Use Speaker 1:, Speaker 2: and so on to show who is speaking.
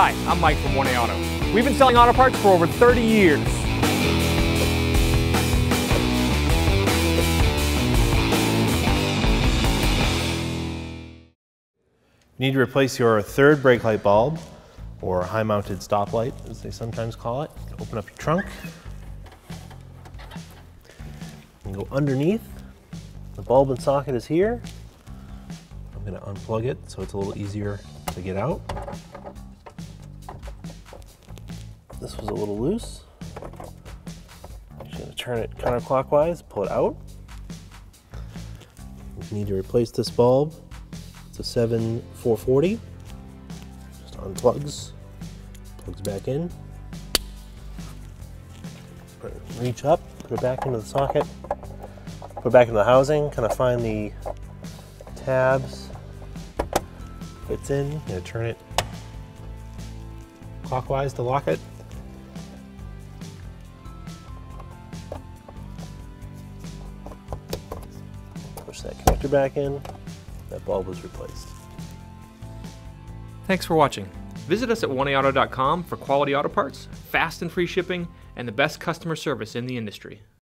Speaker 1: Hi, I'm Mike from 1A Auto. We've been selling auto parts for over 30 years.
Speaker 2: You need to replace your third brake light bulb, or high mounted stoplight as they sometimes call it. Open up your trunk and go underneath. The bulb and socket is here. I'm gonna unplug it so it's a little easier to get out. This was a little loose. Just gonna turn it counterclockwise, pull it out. You need to replace this bulb. It's a 7440. Just unplugs, plugs back in. Reach up, put it back into the socket, put it back into the housing, kind of find the tabs, fits in, gonna turn it clockwise to lock it. That connector back in, that bulb was replaced.
Speaker 1: Thanks for watching. Visit us at 1AAuto.com for quality auto parts, fast and free shipping, and the best customer service in the industry.